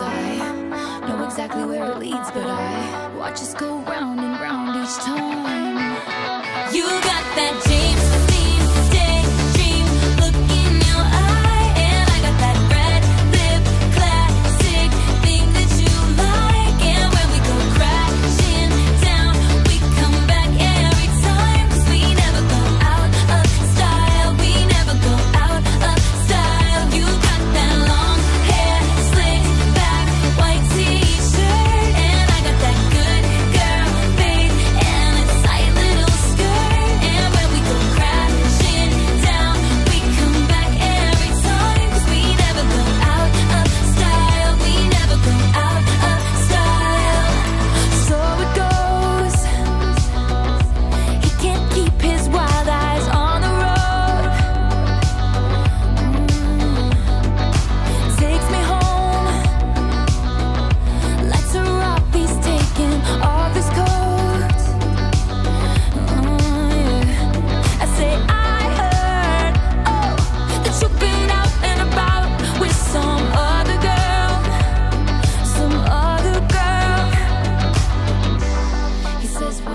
I. Know exactly where it leads But I watch us go round and round each time. You got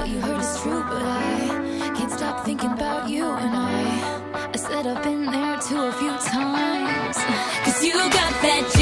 what you heard is true, but I can't stop thinking about you and I. I said I've been there too a few times. Cause you got that.